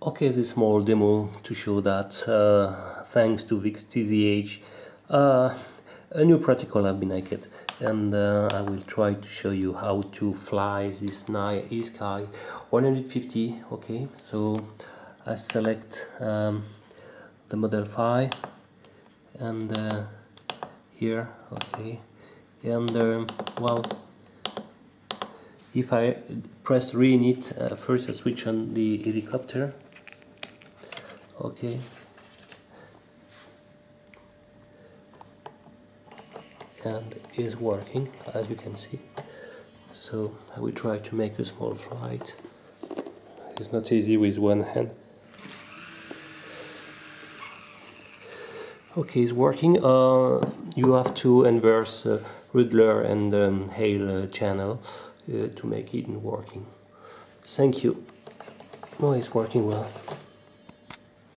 Okay, this small demo to show that uh, thanks to Victzh uh, a new protocol have been hacked and uh, I will try to show you how to fly this nice ESKY 150 okay? So I select um, the model 5 and uh, here okay? And um, well if I press re-init uh, first I switch on the helicopter okay. And is working as you can see. So I will try to make a small flight. It's not easy with one hand. Okay it's working. Uh, you have to inverse uh, and um, Hale uh, channel uh, to make it working. Thank you. Oh it's working well